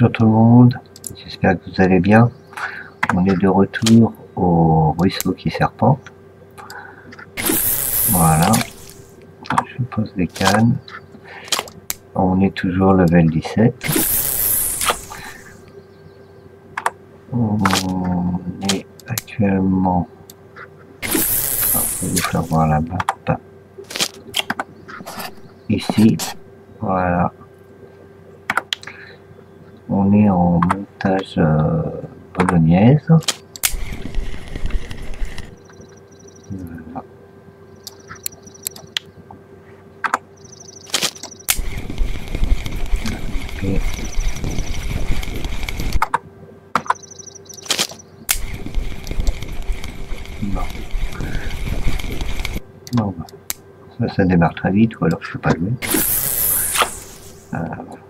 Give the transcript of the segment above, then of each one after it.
Bonjour tout le monde, j'espère que vous allez bien. On est de retour au ruisseau qui serpente. Voilà, je pose les cannes. On est toujours level 17. On est actuellement... Ah, je vous faire voir la map. Ici, voilà. On est en montage euh, bolognaise. Bon. Bah. Ça, démarre très vite, ou alors je suis pas jouer. Euh, voilà.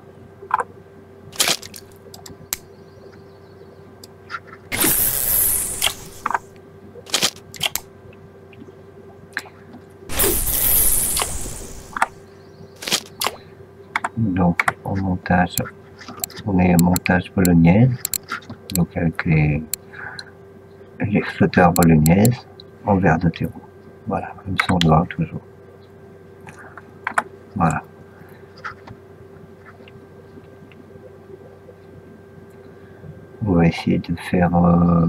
donc en on est montage bolognaise donc avec les, flotteurs bolognaises en verre de terreau. Voilà comme son doigt toujours. Voilà. On va essayer de faire euh,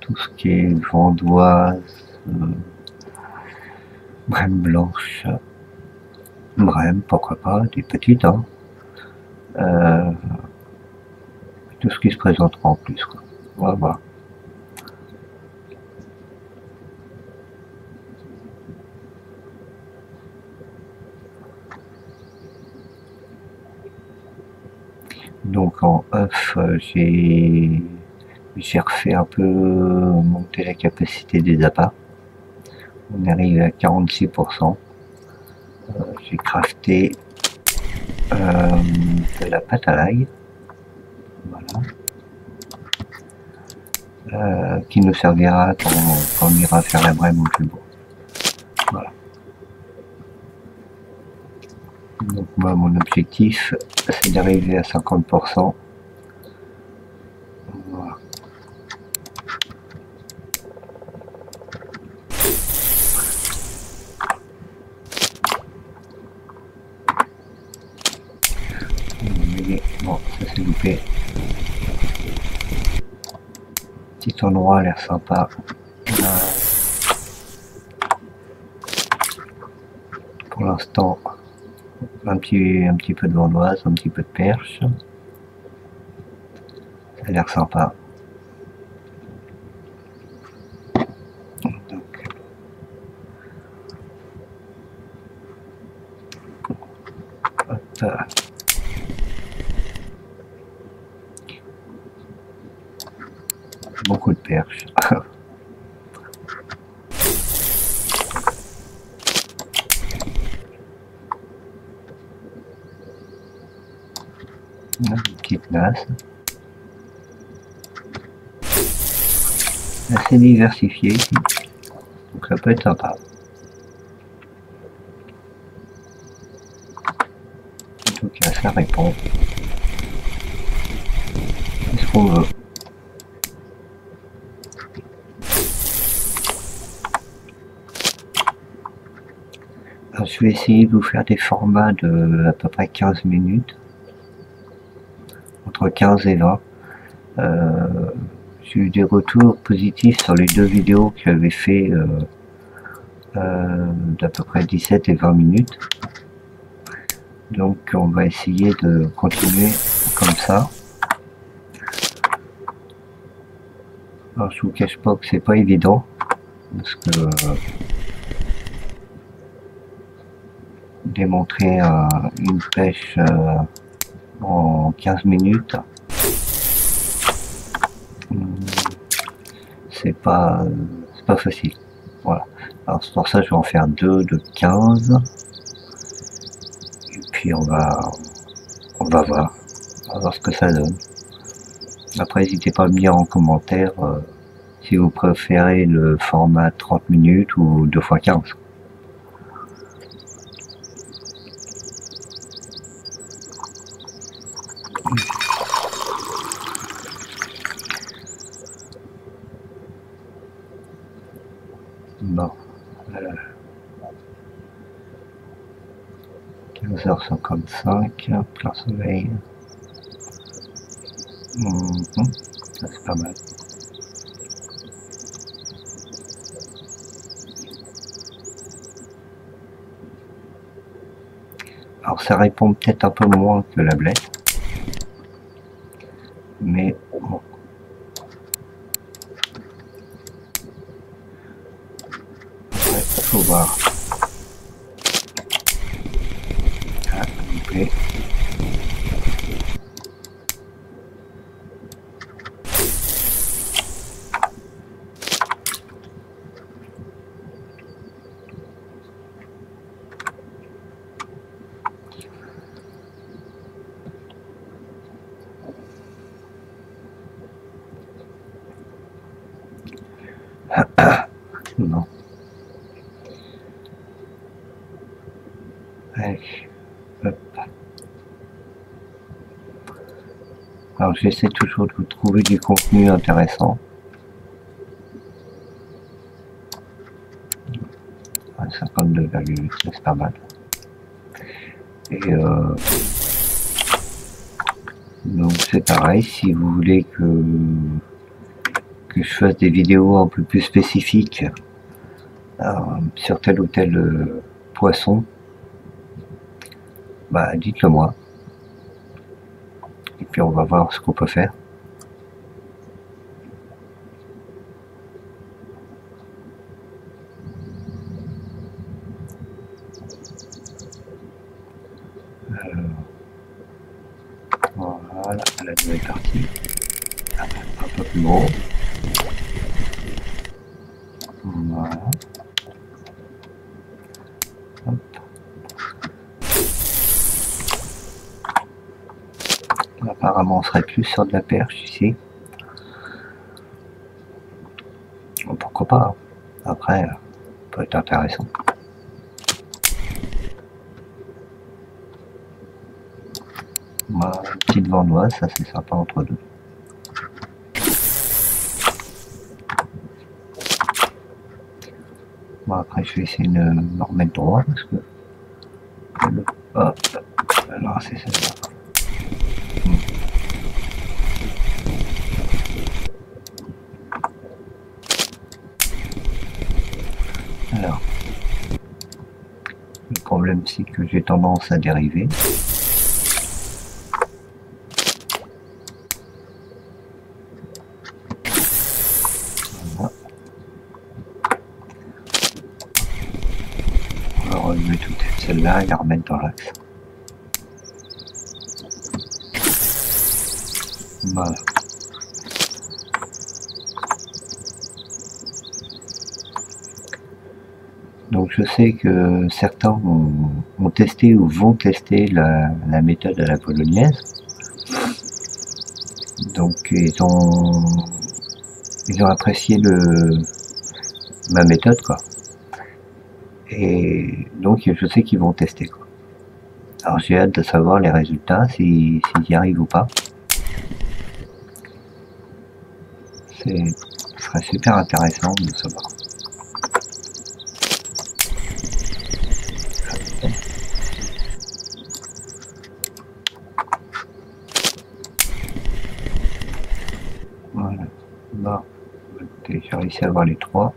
tout ce qui est vendoise euh, brème blanche. Brème, pourquoi pas, des petites, hein. Euh, tout ce qui se présentera en plus, quoi. Voilà. Donc en œuf, euh, j'ai refait un peu monter la capacité des appâts. On arrive à 46% j'ai crafté euh, de la pâte à l'ail. Voilà. Euh, qui nous servira quand, quand, on ira faire la brème au plus beau voilà. Donc moi mon objectif c'est d'arriver à 50% voilà. Bon, ça c'est loupé. Petit endroit a l'air sympa. Là. Pour l'instant, un petit, un petit peu de vendoise, un petit peu de perche. Ça a l'air sympa. Donc, hop. beaucoup de perches. Petite glace. Assez diversifié ici. Donc ça peut être sympa. En tout cas, ça répond. Qu'est-ce qu'on veut? Je vais essayer de vous faire des formats de à peu près 15 minutes, entre 15 et 20. Euh, J'ai eu des retours positifs sur les deux vidéos que j'avais fait euh, euh, d'à peu près 17 et 20 minutes. Donc on va essayer de continuer comme ça. Alors je vous cache pas que c'est pas évident parce que démontrer une pêche en 15 minutes. C'est pas c'est pas facile. Voilà. Alors c'est pour ça je vais en faire deux de 15 et puis on va on va voir. On va voir ce que ça donne. Après n'hésitez pas à me dire en commentaire euh, si vous préférez le format 30 minutes ou 2 x 15 Bon. Euh, 15h55, plein soleil. Ça c'est pas mal. Alors ça répond peut-être un peu moins que la blette. Mais bon. Après, faut voir. Ah, s'il vous plaît. Non. Allez. Hop. Alors j'essaie toujours de vous trouver du contenu intéressant. Ouais, 52,8, c'est pas mal. Et euh, donc c'est pareil, si vous voulez que que je fasse des vidéos un peu plus spécifiques euh, sur tel ou tel euh, poisson, bah dites-le moi. On va voir ce qu'on peut faire. Alors, voilà, la nouvelle partie. Un peu plus gros. Voilà. Hop. On serait plus sur de la perche ici. Pourquoi pas. Après, euh, ça peut être intéressant. Petite vendoise, ça c'est sympa entre deux. Bon, après, je vais essayer de me remettre droit parce que. Hop, alors c'est celle-là. Hmm. Alors, le que j'ai tendance à dériver. On va relever toute celle-là et la remettre dans l'axe. Voilà. Donc je sais que certains ont, testé ou vont tester la, méthode à la bolognaise. Donc ils ont ils ont apprécié ma méthode quoi. Et donc je sais qu'ils vont tester. Alors j'ai hâte de savoir les résultats, si- s'ils y arrivent ou pas. C'est ce serait super intéressant de savoir. Voilà. J'ai réussi à avoir les trois.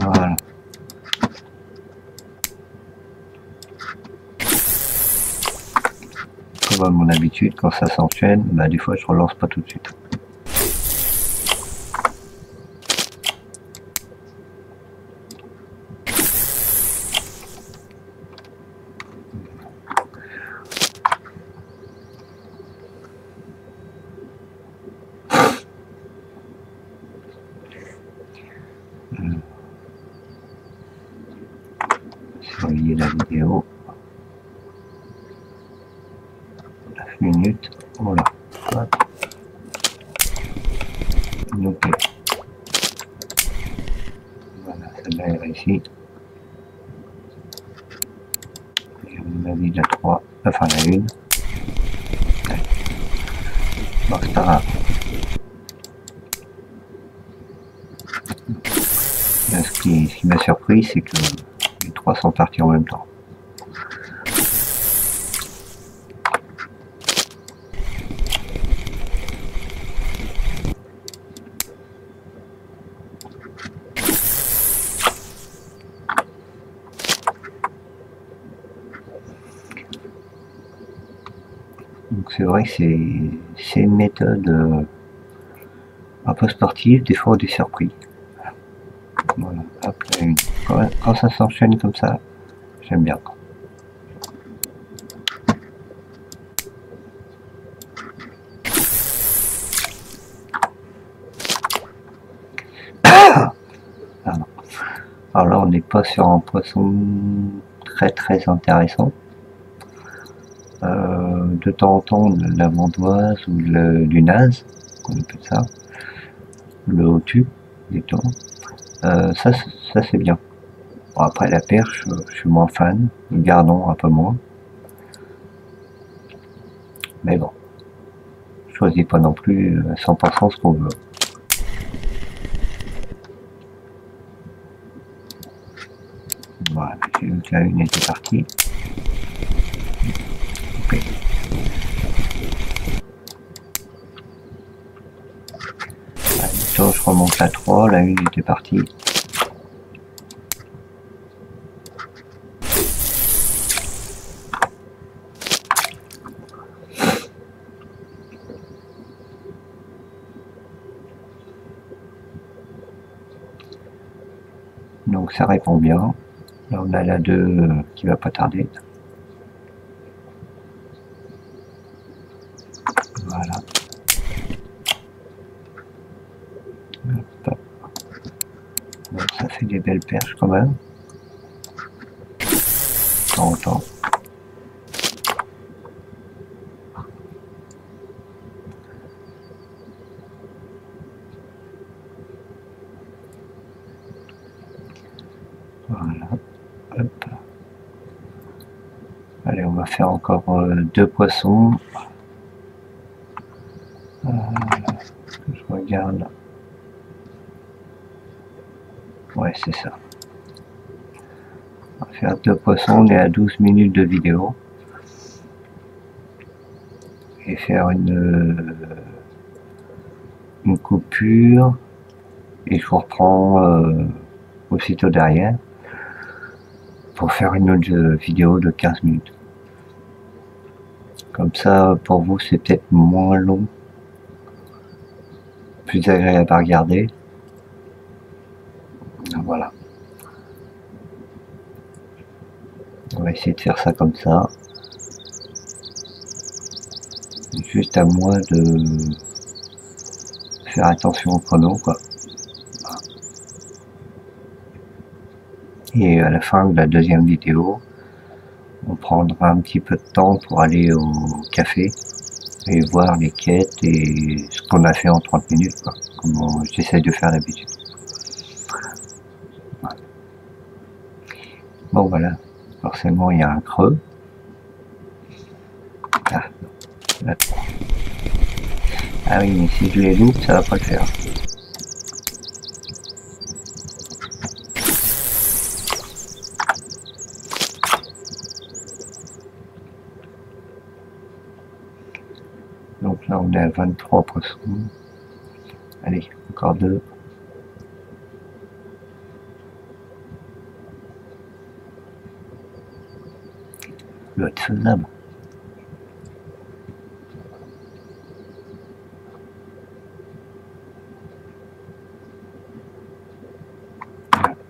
Voilà. Comme à mon habitude, quand ça s'enchaîne, bah, des fois je relance pas tout de suite. Surveiller la vidéo. 9 minutes. Voilà. Hop. Voilà, celle-là est réussie. Et à mon avis, la 3, enfin la 1. Bon, c'est pas grave. ce qui, ce qui m'a surpris, c'est que les trois sont partis en même temps. C'est vrai que c'est une méthode euh, un peu sportive, des fois des surpris. Voilà, Quand, ça s'enchaîne comme ça, j'aime bien. Alors là, on n'est pas sur un poisson très très intéressant. Euh, de temps en temps, de la ou du naze, on appelle ça, le haut tube, temps. Euh, ça, ça c'est bien. après la perche, je suis moins fan, le gardon un peu moins. Mais bon, choisis pas non plus à 100% ce qu'on veut. Voilà, j'ai la une était partie. Je remonte la 3, la 1 était partie. Donc ça répond bien. Là on a la 2 qui va pas tarder. Belle perche quand même. Temps. Voilà. Allez, on va faire encore euh, deux poissons. Euh, je regarde. Ouais, c'est ça. On va faire deux poissons, on est à 12 minutes de vidéo. Et faire une, euh, une coupure. Et je vous reprends euh, aussitôt derrière pour faire une autre vidéo de 15 minutes. Comme ça, pour vous, c'est peut-être moins long, plus agréable à regarder. Voilà. On va essayer de faire ça comme ça. Juste à moi de faire attention au chrono, quoi. Et à la fin de la deuxième vidéo, on prendra un petit peu de temps pour aller au café et voir les quêtes et ce qu'on a fait en 30 minutes, quoi, comme j'essaie de faire d'habitude. Bon voilà, forcément il y a un creux. Ah, ah oui, mais si je les loupe, ça va pas le faire. Donc là on est à 23 poissons. Allez, encore deux. Doit être faisable.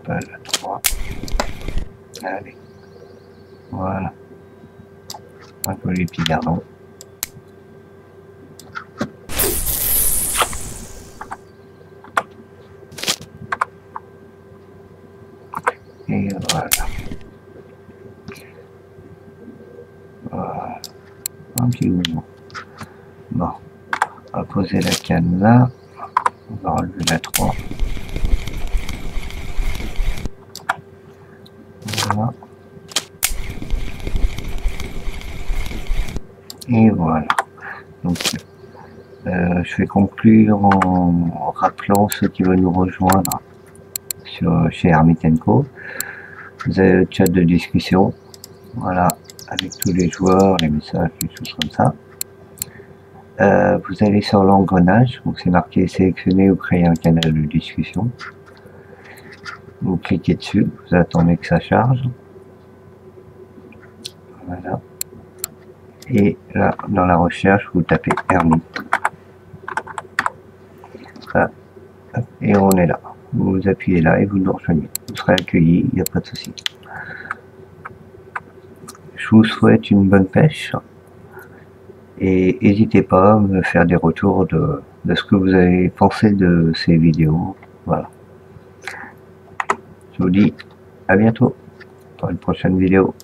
La 3. Allez. Voilà. Un peu les petits gardons. Et voilà. Bon, on va poser la canne là. On va relever la 3. Voilà. Et voilà. Donc, euh, je vais conclure en, rappelant ceux qui veulent nous rejoindre sur, chez Hermitenco. Vous avez le chat de discussion, voilà, avec tous les joueurs, les messages, les choses comme ça. Euh, vous allez sur l'engrenage, donc c'est marqué sélectionner ou créer un canal de discussion. Vous cliquez dessus, vous attendez que ça charge. Voilà. Et là, dans la recherche, vous tapez Hermite. Et on est là. Vous appuyez là et vous nous rejoignez. Vous serez accueilli, il n'y a pas de souci. Je vous souhaite une bonne pêche. Et n'hésitez pas à me faire des retours de, de ce que vous avez pensé de ces vidéos. Voilà. Je vous dis à bientôt pour une prochaine vidéo.